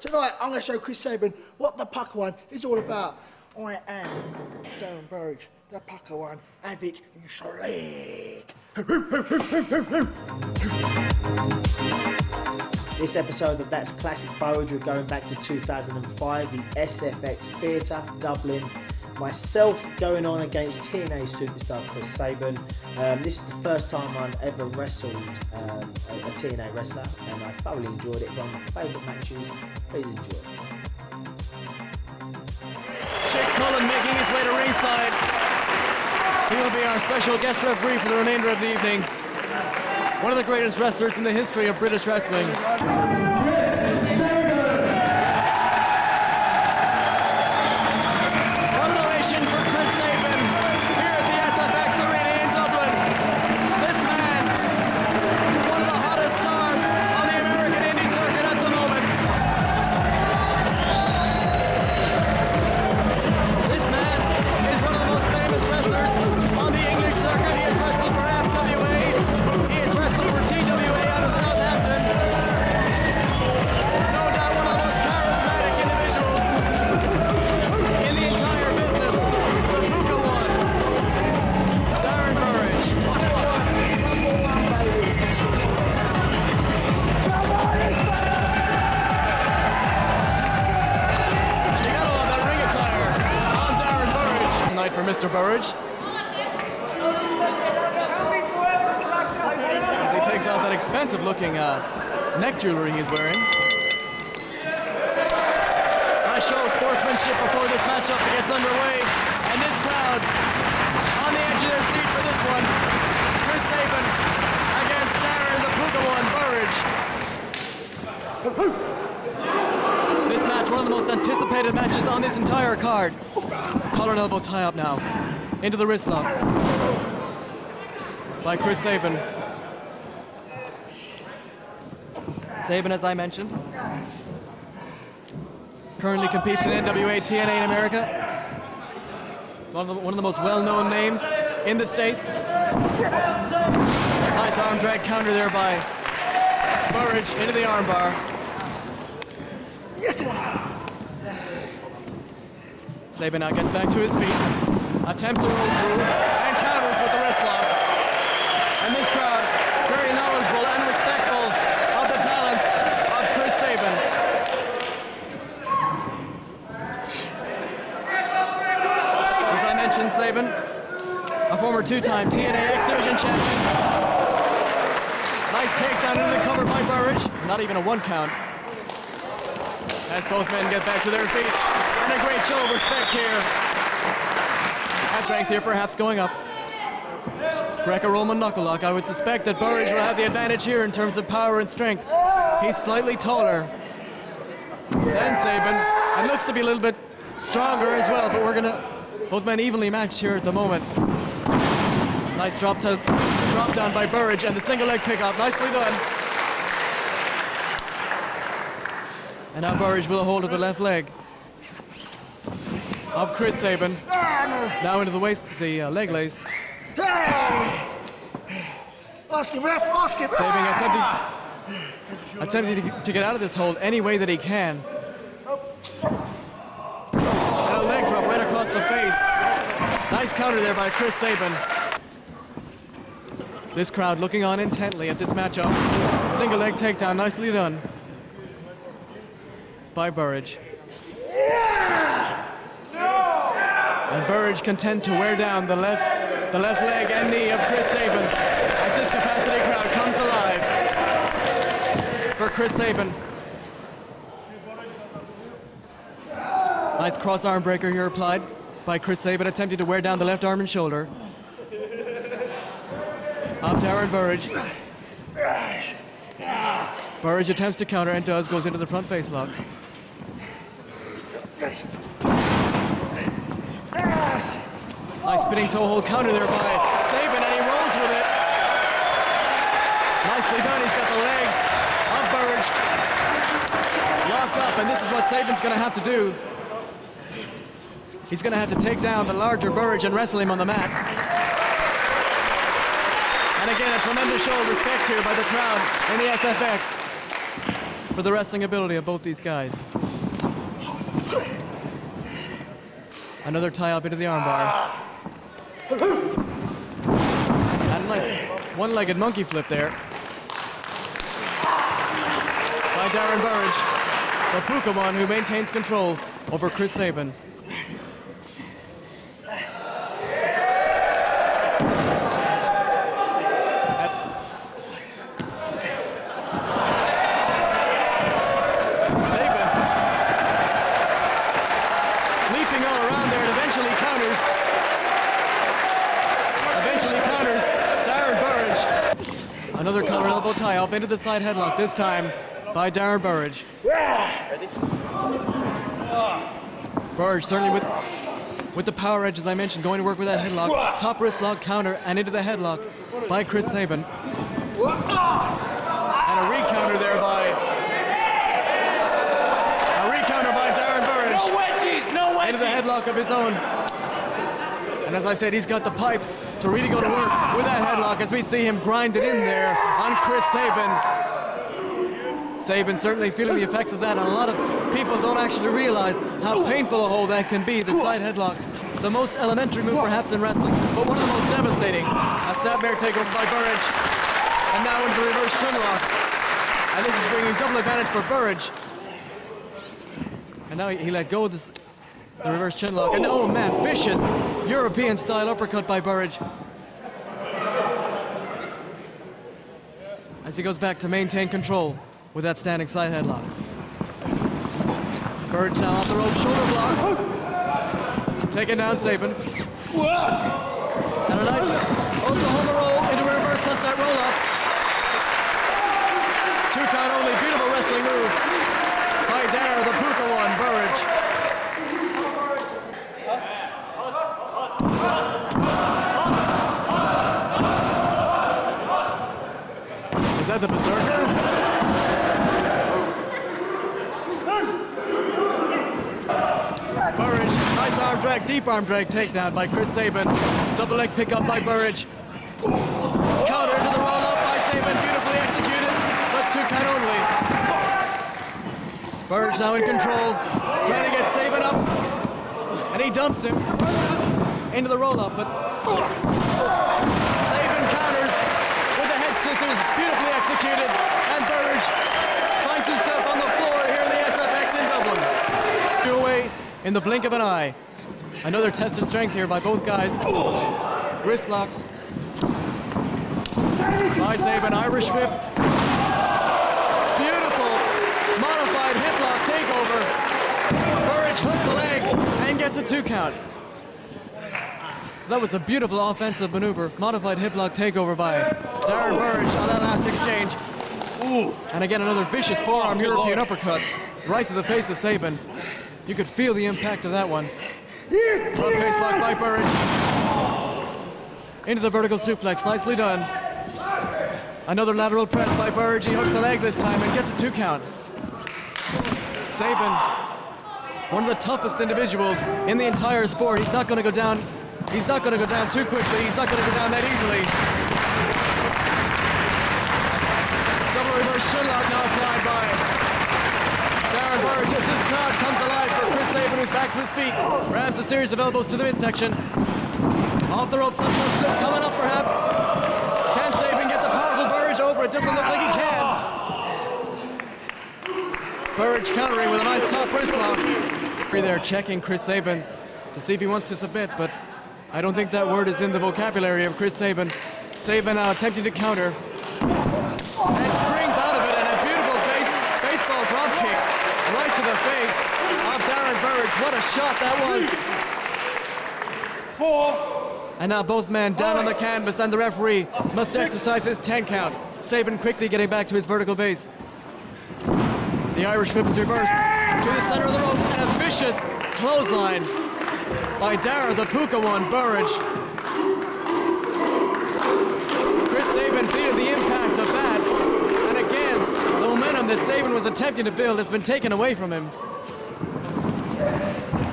Tonight, I'm going to show Chris Sabin what the Pukka one is all about. I am Darren Burridge, the Pukka one. Have it, you slag. This episode of That's Classic Burridge, we're going back to 2005, the SFX Theatre, Dublin. Myself going on against TNA superstar Chris Sabin. Um, this is the first time I've ever wrestled um, a, a TNA wrestler, and I thoroughly enjoyed it. One of my favourite matches. Please enjoy. Chick Cullen making his way to ringside. He will be our special guest referee for the remainder of the evening. One of the greatest wrestlers in the history of British wrestling. Mr. Burridge. As he takes out that expensive looking uh, neck jewelry he's wearing. Nice show of sportsmanship before this matchup gets underway. And this crowd on the edge of their seat for this one. Chris Sabin against Darren the one Burridge. This match, one of the most anticipated matches on this entire card. Collar and elbow tie up now. Into the wrist lock. By Chris Sabin. Sabin, as I mentioned, currently competes in NWA TNA in America. One of the, one of the most well-known names in the States. Nice arm drag counter there by Burridge into the armbar. Sabin now gets back to his feet, attempts to roll through, and counters with the wrist lock. And this crowd, very knowledgeable and respectful of the talents of Chris Sabin. As I mentioned, Sabin, a former two-time TNA X Division champion. Nice takedown into the cover by Burridge. Not even a one count. As both men get back to their feet. A great show of respect here. That strength here perhaps going up. Greco-Roman knuckle lock. I would suspect that Burridge will have the advantage here in terms of power and strength. He's slightly taller than Sabin and looks to be a little bit stronger as well, but we're gonna both men evenly matched here at the moment. Nice drop to drop down by Burridge and the single leg pickup. Nicely done. And now Burridge with a hold of the left leg of Chris Sabin. Now into the waist, the uh, leg lace. Ask him, ref. Sabin attempting, attempting to, to get out of this hold any way that he can. And a leg drop right across the face. Nice counter there by Chris Sabin. This crowd looking on intently at this matchup. Single leg takedown, nicely done by Burridge. And Burridge content to wear down the left, the left leg and knee of Chris Sabin as this capacity crowd comes alive for Chris Sabin. Nice cross arm breaker here applied by Chris Sabin, attempting to wear down the left arm and shoulder. Up Darren Burridge. Burridge attempts to counter and does, goes into the front face lock. Nice spinning toe hold counter there by Sabin, and he rolls with it. Nicely done. He's got the legs of Burridge locked up, and this is what Sabin's going to have to do. He's going to have to take down the larger Burridge and wrestle him on the mat. And again, a tremendous show of respect here by the crowd in the SFX. for the wrestling ability of both these guys. Another tie up into the armbar. And a nice one-legged monkey flip there. By Darren Burridge, the Pukka one who maintains control over Chris. Sabin leaping all around there and eventually counters. Eventually counters Darren Burridge. Another collar elbow tie up into the side headlock, this time by Darren Burridge. Burridge certainly with with the power edge, as I mentioned, going to work with that headlock. Top wrist lock counter and into the headlock by Chris Sabin. And a recounter there by a recounter by Darren Burridge No wedgies, no into the headlock of his own. And as I said, he's got the pipes to really go to work with that headlock as we see him grind it in there on Chris Sabin. Sabin certainly feeling the effects of that, and a lot of people don't actually realize how painful a hold that can be, the side headlock. The most elementary move perhaps in wrestling, but one of the most devastating. A snapmare takeover by Burridge, and now into the reverse chinlock. And this is bringing double advantage for Burridge. And now he, he let go of this, the reverse chinlock. And oh man, vicious European style uppercut by Burridge. As he goes back to maintain control with that standing side headlock. Burridge now off the rope, shoulder block. Taking down Sabin. And a nice Oklahoma roll into a reverse sunset roll up. Two count only, beautiful wrestling move by Dara, the Pukka one, Burridge. The Berserker? Burridge, nice arm drag, deep arm drag takedown by Chris Sabin. Double leg pickup by Burridge. Counter into the roll up by Sabin, beautifully executed, but two count only. Burridge now in control, trying to get Sabin up, and he dumps him into the roll up, but Sabin counters with the head scissors, beautifully executed, and Burridge finds himself on the floor here in the SFX in Dublin. Two away in the blink of an eye. Another test of strength here by both guys. Wrist lock. By Sabin, Irish whip. Beautiful modified hip lock takeover. Burridge hooks the leg and gets a two count. That was a beautiful offensive maneuver. Modified hip lock takeover by Darren Burridge on that last exchange. And again, another vicious forearm European uppercut right to the face of Sabin. You could feel the impact of that one. Front face lock by Burridge. Into the vertical suplex, nicely done. Another lateral press by Burridge. He hooks the leg this time and gets a two count. Sabin, one of the toughest individuals in the entire sport. He's not going to go down. He's not going to go down too quickly. He's not going to go down that easily. Double reverse chinlock now applied by Burridge. Just crowd comes alive for Chris Sabin, who's back to his feet. Rams a series of elbows to the midsection. Off the ropes, sunset flip coming up perhaps. Can Sabin get the powerful Burridge over? It doesn't look like he can. Burridge countering with a nice top wrist lock. There checking Chris Sabin to see if he wants to submit, but I don't think that word is in the vocabulary of Chris Sabin. Sabin now attempting to counter. And springs out of it and a beautiful base, baseball drop kick right to the face of Darren Burridge. What a shot that was. Four. And now both men down on the canvas and the referee must exercise his 10 count. Sabin quickly getting back to his vertical base. The Irish whip is reversed to the center of the ropes and a vicious clothesline by Dara the Pukka one Burridge. That Sabin was attempting to build has been taken away from him.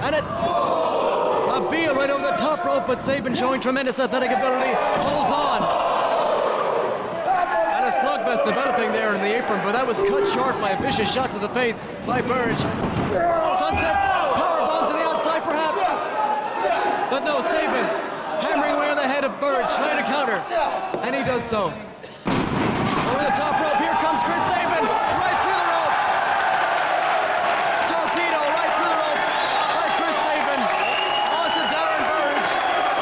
And it a Beal right over the top rope, but Sabin showing tremendous athletic ability. Holds on. And a slugfest developing there in the apron, but that was cut short by a vicious shot to the face by Burge. Sunset power bomb to the outside, perhaps. But no, Sabin hammering away on the head of Burge, trying to counter, and he does so. Over the top rope, here comes Chris Sabin, right through the ropes. Torpedo right through the ropes by Chris Sabin onto Darren Burge,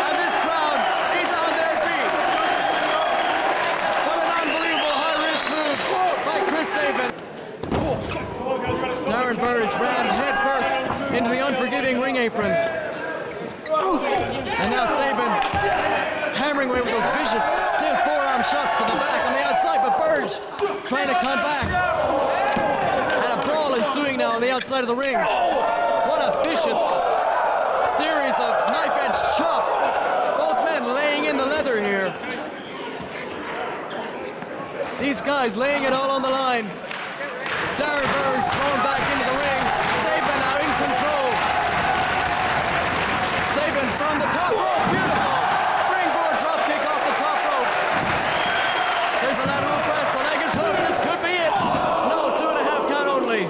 and this crowd is on their feet. What an unbelievable high-risk move by Chris Sabin. Darren Burge ran head first into the unforgiving ring apron. And now Sabin hammering away with those vicious stiff forearm shots to the back on the outside, but Burge trying to come back. And a brawl ensuing now on the outside of the ring. What a vicious series of knife edge chops. Both men laying in the leather here. These guys laying it all on the line. Darren Burge thrown back into the ring. Sabin now in control. Sabin from the top rope. Beautiful. Springboard drop kick off the top rope. There's a lateral press. The leg is hooked. This could be it. No, two and a half count only.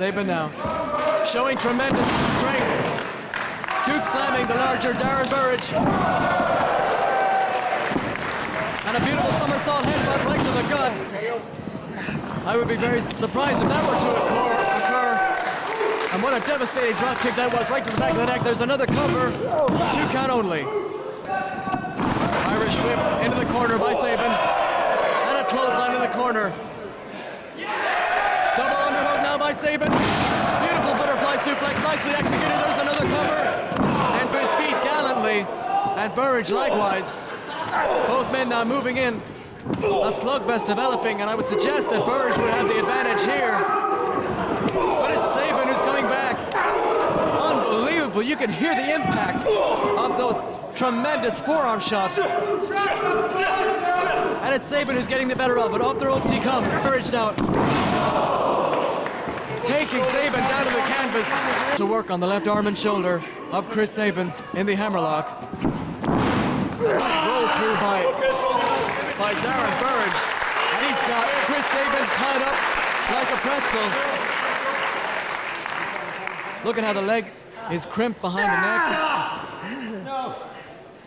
Sabin now showing tremendous strength. Scoop slamming the larger Darren Burridge. And a beautiful somersault headbutt right to the gut. I would be very surprised if that were to occur. occur. And what a devastating drop kick that was, right to the back of the neck. There's another cover, two count only. Irish whip into the corner by Sabin. And a clothesline in the corner. Sabin. Beautiful butterfly suplex, nicely executed. There's another cover. And to his feet gallantly. And Burridge likewise. Both men now moving in. A slugfest developing, and I would suggest that Burge would have the advantage here. But it's Sabin who's coming back. Unbelievable. You can hear the impact of those tremendous forearm shots. And it's Sabin who's getting the better of it. Off the ropes he comes. Burge now taking Sabin down to the canvas to work on the left arm and shoulder of Chris Sabin in the hammerlock. Nice roll through by, by Darren Burge. And he's got Chris Sabin tied up like a pretzel. Look at how the leg is crimped behind the neck. No.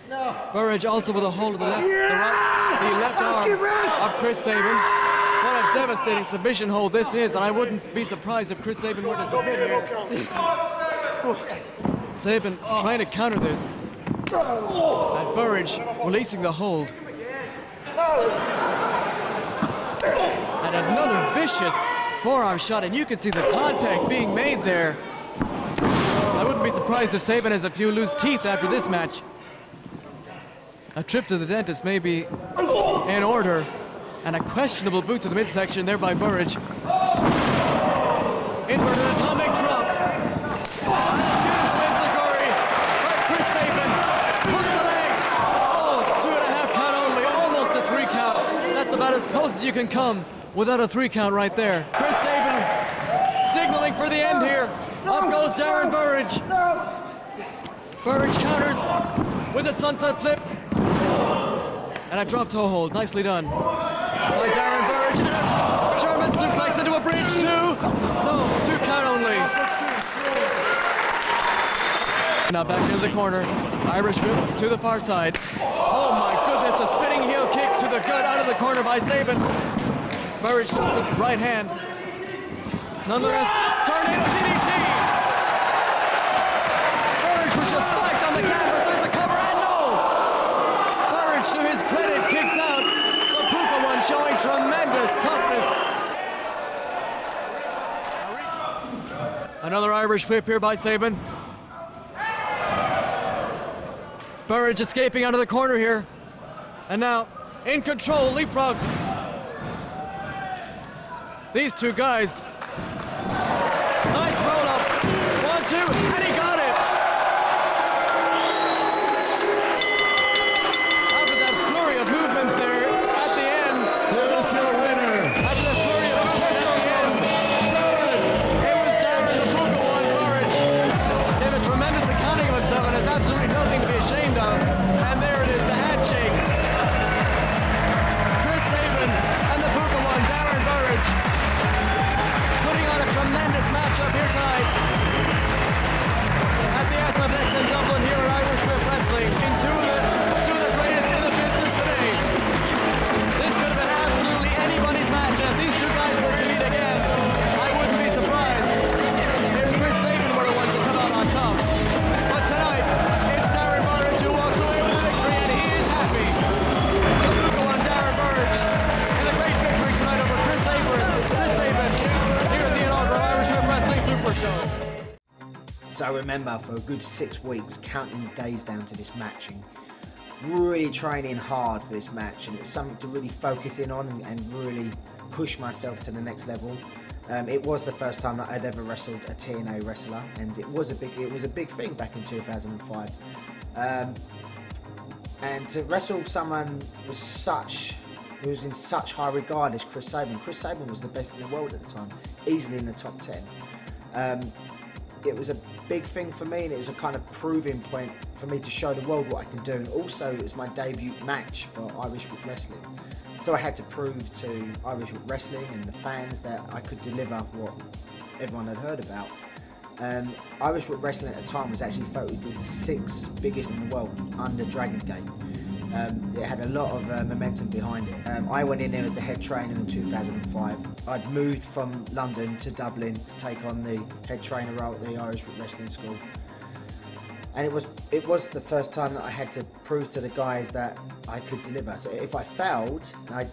No. Burridge also with a hold of the left, the, right, the left arm of Chris Sabin. What a devastating submission hold this is, and I wouldn't be surprised if Chris Sabin were to submit here. Sabin trying to counter this. And Burridge releasing the hold. And another vicious forearm shot, and you can see the contact being made there. I wouldn't be surprised if Sabin has a few loose teeth after this match. A trip to the dentist may be in order, and a questionable boot to the midsection there by Burridge. Inverted atomic drop. Enziguri by Chris Sabin. Hooks the leg. Oh, two and a half count only, almost a three count. That's about as close as you can come without a three count right there. Chris Sabin signaling for the end here. Up goes Darren Burridge. Burridge counters with a sunset flip. And a drop toe hold, nicely done. By Darren Burridge. And a German suplex into a bridge two. No, two count only. Now back into the corner. Irish whip to the far side. Oh my goodness, a spinning heel kick to the gut out of the corner by Sabin. Burridge does the right hand. Nonetheless, tornado DDT. Burridge was just spiked on the canvas. There's the cover, and no! Burridge, to his credit, kicks out. The Pukka one showing tremendous toughness. Another Irish whip here by Sabin. Burridge escaping out of the corner here. And now in control, leapfrog. These two guys. Remember for a good six weeks counting days down to this match and really training hard for this match. And it was something to really focus in on and, really push myself to the next level. Um, it was the first time that I'd ever wrestled a TNA wrestler, and it was a big it was a big thing back in 2005. Um, and to wrestle someone with such who was in such high regard as Chris Sabin. Chris Sabin was the best in the world at the time, easily in the top 10. Um, it was a big thing for me and it was a kind of proving point for me to show the world what I can do. And also, it was my debut match for Irish Wrestling. So I had to prove to Irish Wrestling and the fans that I could deliver what everyone had heard about. Um, Irish Wrestling at the time was actually voted the sixth biggest in the world under Dragon Gate. Um, it had a lot of uh, momentum behind it. Um, I went in there as the head trainer in 2005. I'd moved from London to Dublin to take on the head trainer role at the Irish Wrestling School. And it was it was the first time that I had to prove to the guys that I could deliver. So if I failed, I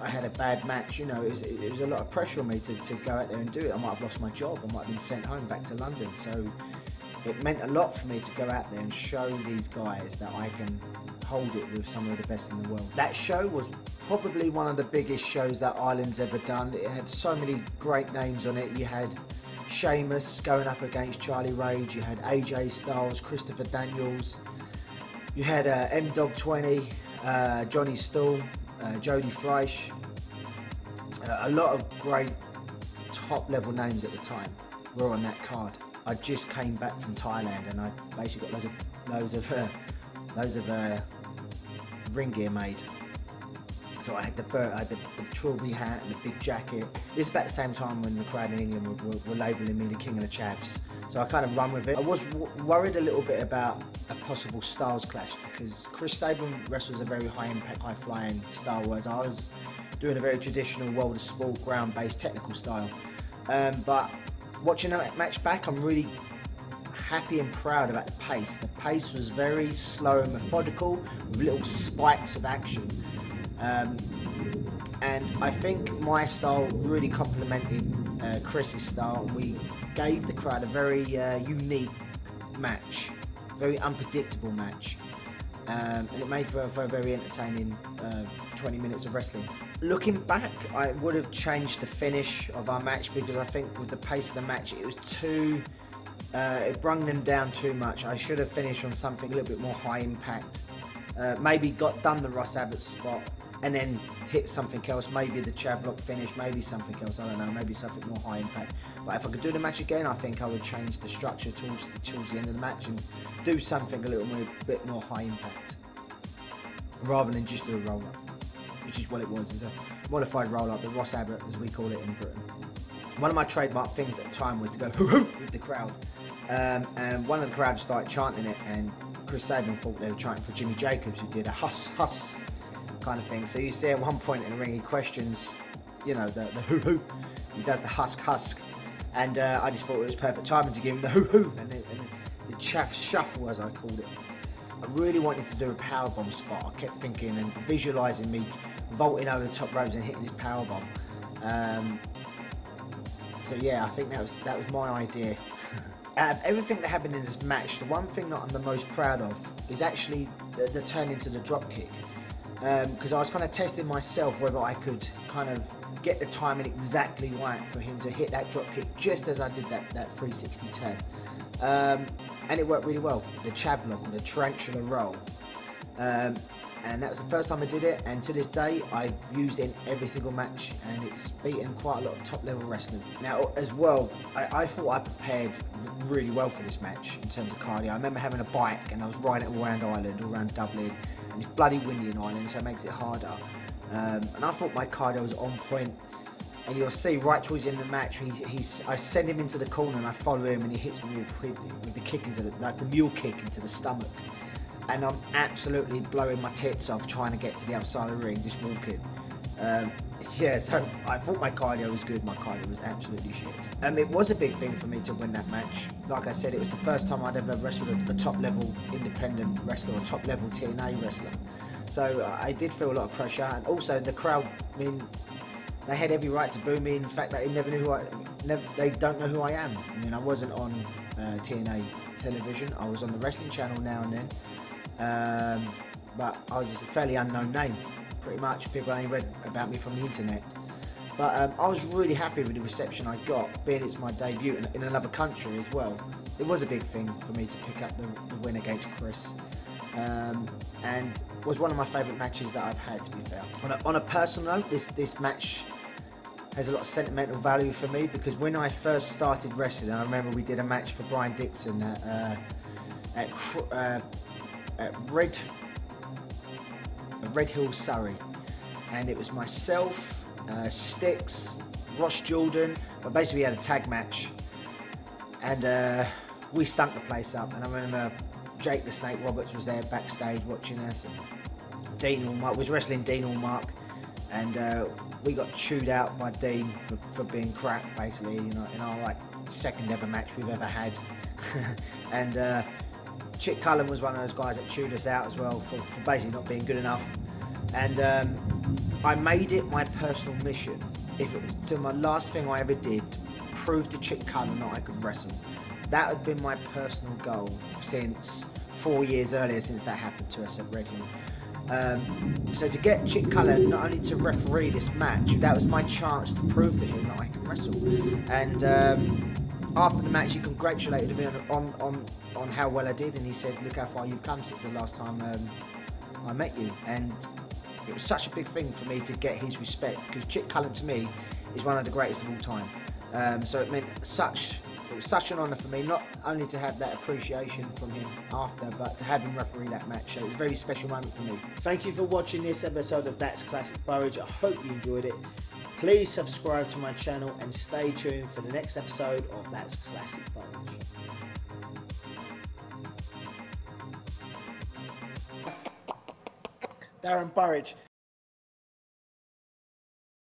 I had a bad match, you know, it was, it was a lot of pressure on me to, to go out there and do it. I might have lost my job, I might have been sent home back to London. So it meant a lot for me to go out there and show these guys that I can hold it with some of the best in the world. That show was probably one of the biggest shows that Ireland's ever done. It had so many great names on it. You had Sheamus going up against Charlie Rage, you had AJ Styles, Christopher Daniels, you had uh, M-Dogg 20, uh, Johnny Storm, uh, Jody Fleisch, uh, a lot of great top level names at the time were on that card. I just came back from Thailand and I basically got loads of loads of uh, loads of uh, ring gear made. So I had the Burt, I had the, the trilby hat and the big jacket. This is about the same time when the crowd in England were, were, were labelling me the king of the chavs. So I kind of run with it. I was worried a little bit about a possible styles clash because Chris Sabin wrestles a very high impact, high flying style, whereas I was doing a very traditional world of sport, ground based technical style. Um, but watching that match back, I'm really happy and proud about the pace. The pace was very slow and methodical with little spikes of action. Um, and I think my style really complemented uh, Chris's style. We gave the crowd a very uh, unique match, very unpredictable match. Um, and it made for, for a very entertaining uh, 20 minutes of wrestling. Looking back, I would have changed the finish of our match because I think with the pace of the match, it was too. Uh, it brung them down too much. I should have finished on something a little bit more high impact. Uh, maybe got done the Ross Abbott spot and then hit something else. Maybe the Chavlock finish, maybe something else. I don't know. Maybe something more high impact. But if I could do the match again, I think I would change the structure towards the, towards the end of the match and do something a little more, bit more high impact, rather than just do a roll up, which is what it was. Is a modified roll up, the Ross Abbott, as we call it in Britain. One of my trademark things at the time was to go with the crowd, um, and one of the crowd started chanting it, and Chris Sabin thought they were chanting for Jimmy Jacobs, who did a huss huss kind of thing. So you see at one point in the ring, he questions, you know, the, the hoo hoo. He does the husk husk. And uh, I just thought it was perfect timing to give him the hoo hoo and the, and the chav shuffle, as I called it. I really wanted to do a power bomb spot. I kept thinking and visualising me vaulting over the top ropes and hitting this power bomb. Um, so yeah, I think that was that was my idea. Out of everything that happened in this match, the one thing that I'm the most proud of is actually the, the turn into the drop kick because um, I was kind of testing myself whether I could kind of get the timing exactly right for him to hit that drop kick just as I did that, that 360 turn. Um, and it worked really well. The Chavlock or the tarantula roll. Um, and that was the first time I did it and to this day I've used it in every single match and it's beaten quite a lot of top level wrestlers. Now as well, I, I thought I prepared really well for this match in terms of cardio. I remember having a bike and I was riding all around Ireland, all around Dublin and it's bloody windy in Ireland, so it makes it harder. Um, and I thought my cardio was on point. And you'll see right towards the end of the match, he, he's, I send him into the corner and I follow him, and he hits me with, with, with the kick into the like the mule kick into the stomach. And I'm absolutely blowing my tits off trying to get to the other side of the ring, just walking. Um, yeah, so I thought my cardio was good. My cardio was absolutely shit. Um, it was a big thing for me to win that match. Like I said, it was the first time I'd ever wrestled a, a top level independent wrestler or top level TNA wrestler. So I did feel a lot of pressure, and also the crowd. I mean, they had every right to boo me. In fact, that they never knew who I. Never, they don't know who I am. I mean, I wasn't on uh, TNA television. I was on the wrestling channel now and then, um, but I was just a fairly unknown name. Pretty much, people only read about me from the internet. But um, I was really happy with the reception I got, being it's my debut in, in another country as well. It was a big thing for me to pick up the, the win against Chris, um, and was one of my favourite matches that I've had. To be fair, on a, on a personal note, this this match has a lot of sentimental value for me because when I first started wrestling, I remember we did a match for Brian Dixon at, uh, at, uh, at Red Red Hill, Surrey, and it was myself, uh, Sticks, Ross Jordan, but basically we had a tag match, and uh, we stunk the place up. And I remember Jake the Snake Roberts was there backstage watching us, and Dean Allmark was wrestling Dean Allmark, and uh, we got chewed out by Dean for, for being crap, basically, you know, in our like second ever match we've ever had. and uh, Chick Cullen was one of those guys that chewed us out as well for, for basically not being good enough. And um, I made it my personal mission, if it was to my last thing I ever did, prove to Chick Cullen that I could wrestle. That had been my personal goal since four years earlier, since that happened to us at Red Hill. Um, so to get Chick Cullen not only to referee this match, that was my chance to prove to him that I can wrestle. And um, after the match, he congratulated me on, on, on, on how well I did, and he said, "Look how far you've come since the last time um, I met you." And it was such a big thing for me to get his respect because Chick Cullen to me is one of the greatest of all time. Um, so it meant such it was such an honour for me, not only to have that appreciation from him after, but to have him referee that match. So it was a very special moment for me. Thank you for watching this episode of That's Classic Burridge. I hope you enjoyed it. Please subscribe to my channel and stay tuned for the next episode of That's Classic Burridge. Darren Burridge.